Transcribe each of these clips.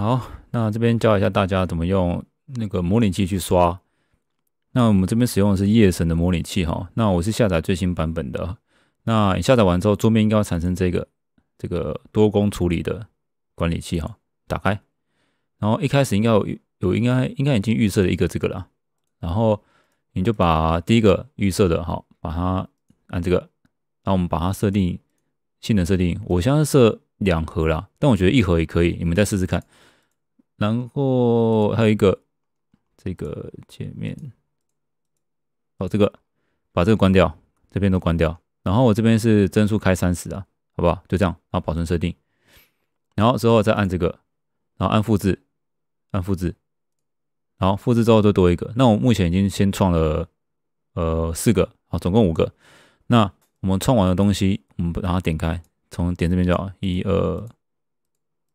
好，那这边教一下大家怎么用那个模拟器去刷。那我们这边使用的是夜神的模拟器哈。那我是下载最新版本的。那你下载完之后，桌面应该要产生这个这个多工处理的管理器哈。打开，然后一开始应该有有应该应该已经预设了一个这个了。然后你就把第一个预设的哈，把它按这个，然后我们把它设定性能设定，我现在设两盒啦，但我觉得一盒也可以，你们再试试看。然后还有一个这个界面，哦，这个把这个关掉，这边都关掉。然后我这边是帧数开三十啊，好不好？就这样，然后保存设定，然后之后再按这个，然后按复制，按复制，然后复制之后就多一个。那我目前已经先创了呃四个，好，总共五个。那我们创完的东西，我们把它点开，从点这边就好，一二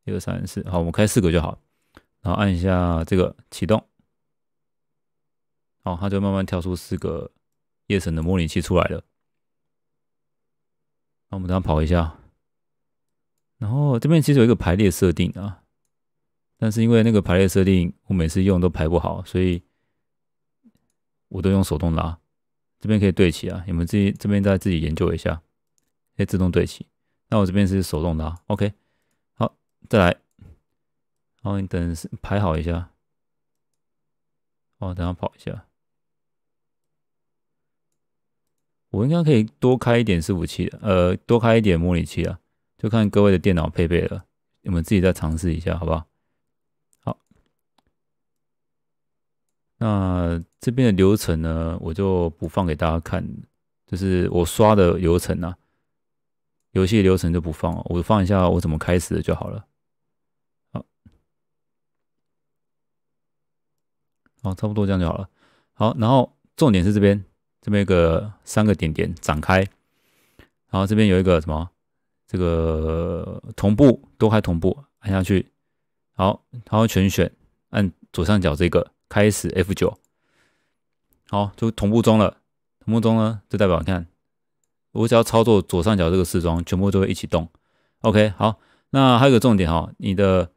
一二三四，好，我们开四个就好。然后按一下这个启动，好，它就慢慢跳出四个夜神的模拟器出来了。那我们等下跑一下，然后这边其实有一个排列设定啊，但是因为那个排列设定我每次用都排不好，所以我都用手动拉。这边可以对齐啊，你们自己这边再自己研究一下，可以自动对齐。那我这边是手动拉，OK，好，再来。好，你等排好一下。哦，等下跑一下。我应该可以多开一点伺服器，呃，多开一点模拟器啊，就看各位的电脑配备了，你们自己再尝试一下，好不好？好，那这边的流程呢，我就不放给大家看，就是我刷的流程啊，游戏流程就不放了，我放一下我怎么开始的就好了。哦，差不多这样就好了。好，然后重点是这边，这边有个三个点点展开，然后这边有一个什么，这个同步多开同步，按下去，好，然后全选，按左上角这个开始 F 九，好，就同步中了。同步中呢，就代表你看，我只要操作左上角这个视窗，全部都会一起动。OK，好，那还有个重点哈，你的。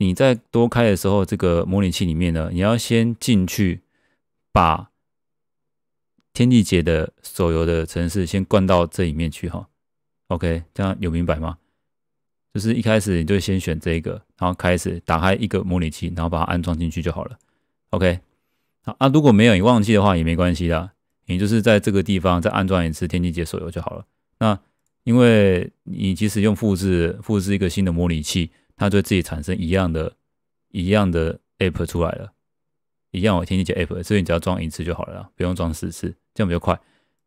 你在多开的时候，这个模拟器里面呢，你要先进去把天地劫的手游的城市先灌到这里面去哈。OK，这样有明白吗？就是一开始你就先选这个，然后开始打开一个模拟器，然后把它安装进去就好了。OK，好啊，如果没有你忘记的话也没关系的，你就是在这个地方再安装一次天地劫手游就好了。那因为你即使用复制复制一个新的模拟器。它对自己产生一样的、一样的 app 出来了，一样我天气解 app，所以你只要装一次就好了，不用装四次，这样比较快。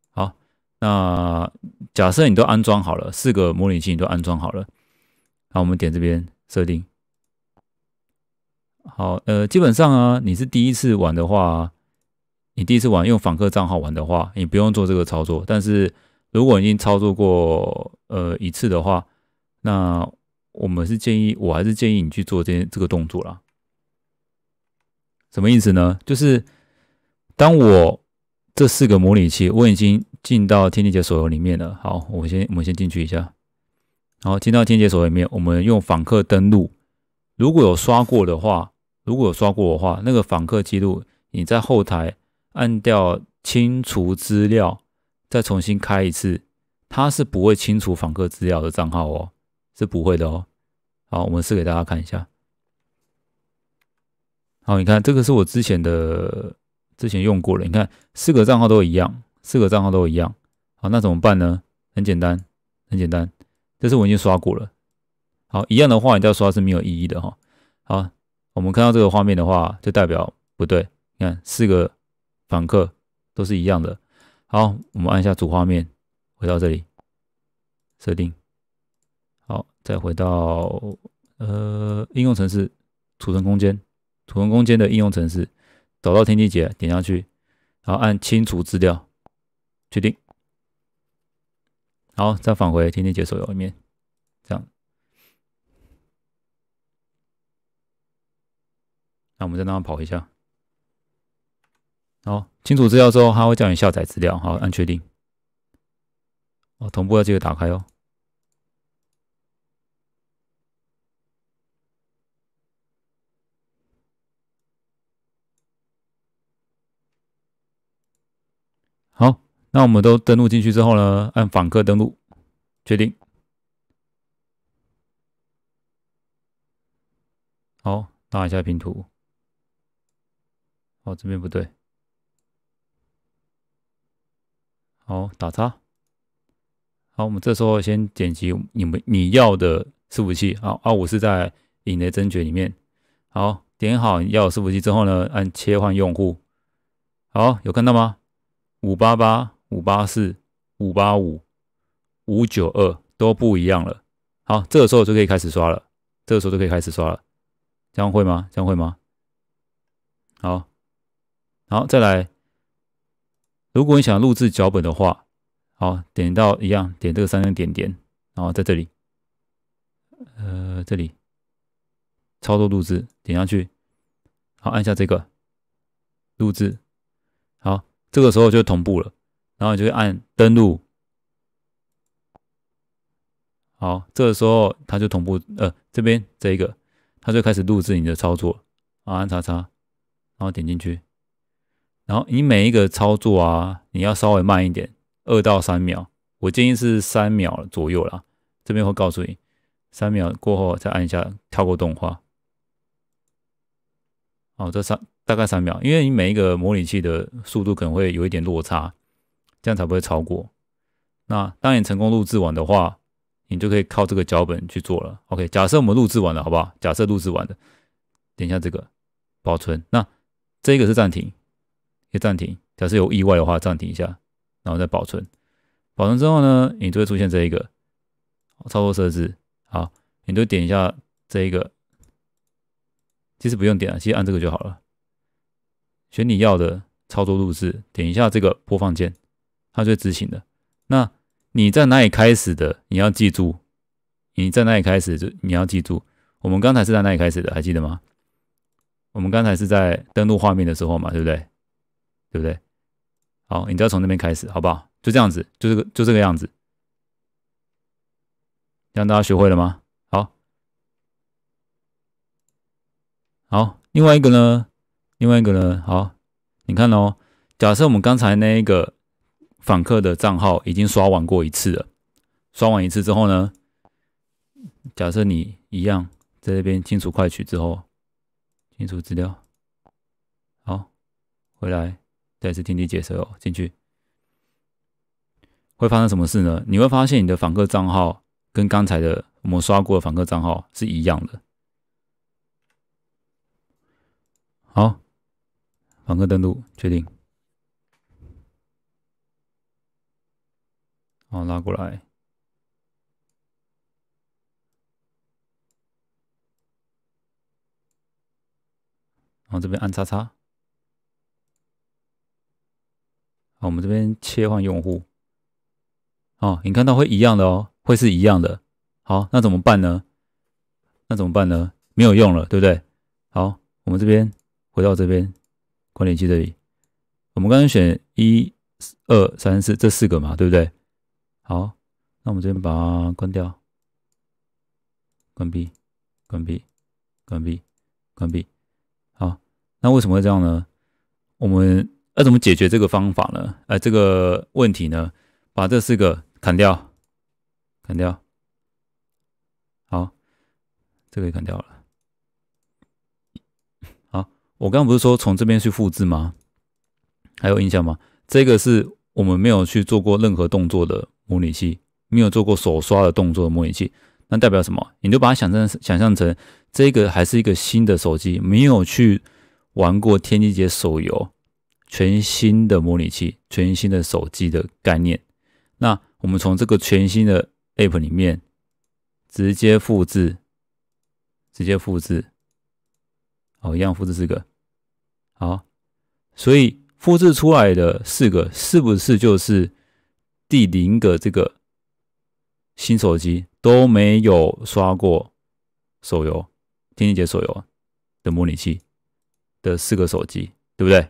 好，那假设你都安装好了，四个模拟器你都安装好了，好，我们点这边设定。好，呃，基本上啊，你是第一次玩的话，你第一次玩用访客账号玩的话，你不用做这个操作。但是如果已经操作过呃一次的话，那我们是建议，我还是建议你去做这这个动作啦。什么意思呢？就是当我这四个模拟器我已经进到天地劫手游里面了。好，我先我们先进去一下。好，进到天姐手游里面，我们用访客登录。如果有刷过的话，如果有刷过的话，那个访客记录，你在后台按掉清除资料，再重新开一次，它是不会清除访客资料的账号哦。是不会的哦。好，我们试给大家看一下。好，你看这个是我之前的，之前用过了。你看四个账号都一样，四个账号都一样。好，那怎么办呢？很简单，很简单。这是我已经刷过了。好，一样的话，你再刷是没有意义的哈。好，我们看到这个画面的话，就代表不对。你看四个访客都是一样的。好，我们按一下主画面，回到这里，设定。好，再回到呃应用程式储存空间，储存空间的应用程式，找到天地劫，点下去，然后按清除资料，确定。好，再返回天地姐手游里面，这样。那我们再让它跑一下。好，清除资料之后，它会叫你下载资料，好，按确定。哦，同步要记得打开哦。好，那我们都登录进去之后呢，按访客登录，确定。好，打一下拼图。哦，这边不对。好，打叉。好，我们这时候先点击你们你要的伺服器。好，啊，我是在引雷真诀里面。好，点好你要的伺服器之后呢，按切换用户。好，有看到吗？五八八、五八四、五八五、五九二都不一样了。好，这个时候就可以开始刷了。这个时候就可以开始刷了。这样会吗？这样会吗？好，好，再来。如果你想录制脚本的话，好，点到一样，点这个三个点点，然后在这里，呃，这里操作录制，点下去，好，按下这个录制，好，这个时候就同步了，然后你就会按登录，好，这个时候它就同步，呃，这边这一个。它就开始录制你的操作，啊按叉叉，然后点进去，然后你每一个操作啊，你要稍微慢一点，二到三秒，我建议是三秒左右啦。这边会告诉你，三秒过后再按一下跳过动画。哦，这三大概三秒，因为你每一个模拟器的速度可能会有一点落差，这样才不会超过。那当你成功录制完的话。你就可以靠这个脚本去做了。OK，假设我们录制完了，好不好？假设录制完的，点一下这个保存。那这个是暂停，一暂停。假设有意外的话，暂停一下，然后再保存。保存之后呢，你就会出现这一个操作设置。好，你就点一下这一个，其实不用点了，其实按这个就好了。选你要的操作录制，点一下这个播放键，它就执行的。那你在哪里开始的？你要记住，你在哪里开始就你要记住。我们刚才是在哪里开始的？还记得吗？我们刚才是在登录画面的时候嘛，对不对？对不对？好，你就要从那边开始，好不好？就这样子，就这个，就这个样子。让大家学会了吗？好，好，另外一个呢？另外一个呢？好，你看哦，假设我们刚才那一个。访客的账号已经刷完过一次了，刷完一次之后呢，假设你一样在这边清除快取之后，清除资料，好，回来再次听题解释哦，进去会发生什么事呢？你会发现你的访客账号跟刚才的我们刷过的访客账号是一样的。好，访客登录确定。好，拉过来，然后这边按叉叉。好，我们这边切换用户。哦，你看到会一样的哦，会是一样的。好，那怎么办呢？那怎么办呢？没有用了，对不对？好，我们这边回到这边管理器这里，我们刚刚选一、二、三、四这四个嘛，对不对？好，那我们这边把它关掉，关闭，关闭，关闭，关闭。好，那为什么会这样呢？我们要怎么解决这个方法呢？呃，这个问题呢？把这四个砍掉，砍掉。好，这个也砍掉了。好，我刚刚不是说从这边去复制吗？还有印象吗？这个是我们没有去做过任何动作的。模拟器没有做过手刷的动作的模拟器，那代表什么？你就把它想象想象成这个还是一个新的手机，没有去玩过天地节手游，全新的模拟器，全新的手机的概念。那我们从这个全新的 App 里面直接复制，直接复制，哦，一样复制四个，好，所以复制出来的四个是不是就是？第零个这个新手机都没有刷过手游，天气节手游的模拟器的四个手机，对不对？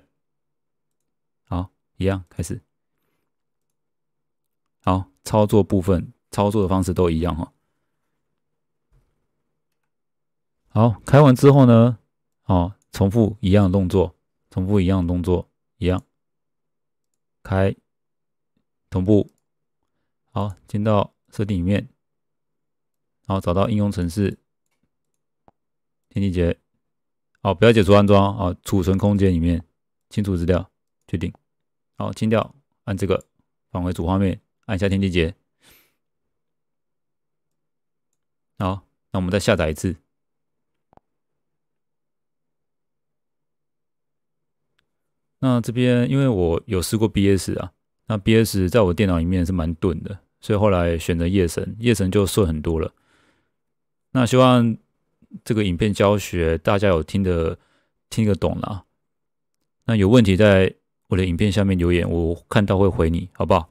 好，一样开始。好，操作部分操作的方式都一样哈。好，开完之后呢，好，重复一样的动作，重复一样的动作，一样开同步，好，进到设定里面，然后找到应用程式，天地节，好，不要解除安装。啊，储存空间里面。清除资料，确定，好，清掉，按这个返回主画面，按下天地节，好，那我们再下载一次。那这边因为我有试过 BS 啊，那 BS 在我电脑里面是蛮钝的，所以后来选择夜神，夜神就顺很多了。那希望这个影片教学大家有听得听得懂啦。那有问题在我的影片下面留言，我看到会回你，好不好？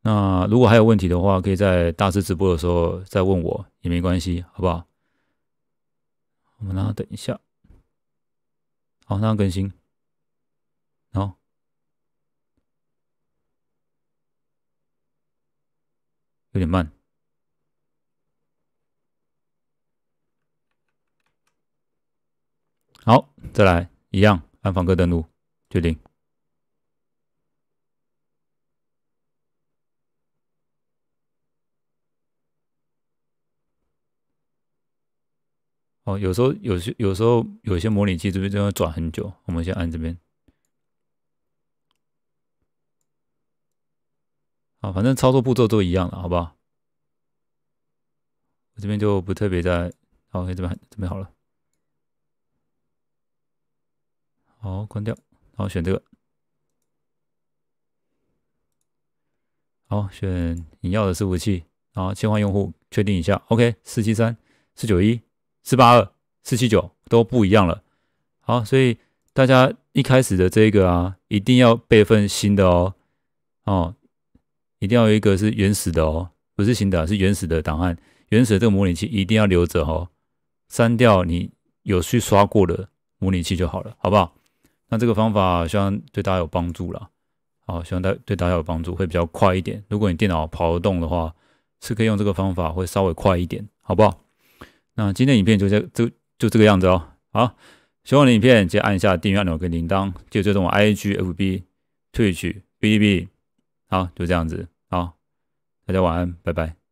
那如果还有问题的话，可以在大师直播的时候再问我也没关系，好不好？我们让它等一下，好，让它更新。好，有点慢。好，再来一样，按访客登录，确定。哦，有时候有些有时候有些模拟器这边就要转很久，我们先按这边。啊，反正操作步骤都一样了，好不好？我这边就不特别在，好，这边这边好了。好，关掉，好，选这个。好，选你要的伺服器，好，切换用户，确定一下，OK，四七三、四九一、四八二、四七九都不一样了。好，所以大家一开始的这个啊，一定要备份新的哦，哦。一定要有一个是原始的哦，不是新的，是原始的档案。原始的这个模拟器一定要留着哦，删掉你有去刷过的模拟器就好了，好不好？那这个方法希望对大家有帮助了，好，希望大对大家有帮助，会比较快一点。如果你电脑跑得动的话，是可以用这个方法，会稍微快一点，好不好？那今天影片就这就就这个样子哦。好，喜欢的影片，记得按下订阅按钮跟铃铛，记得追踪我 IG、FB、Twitch、哔哩哔哩。好，就这样子。好，大家晚安，拜拜。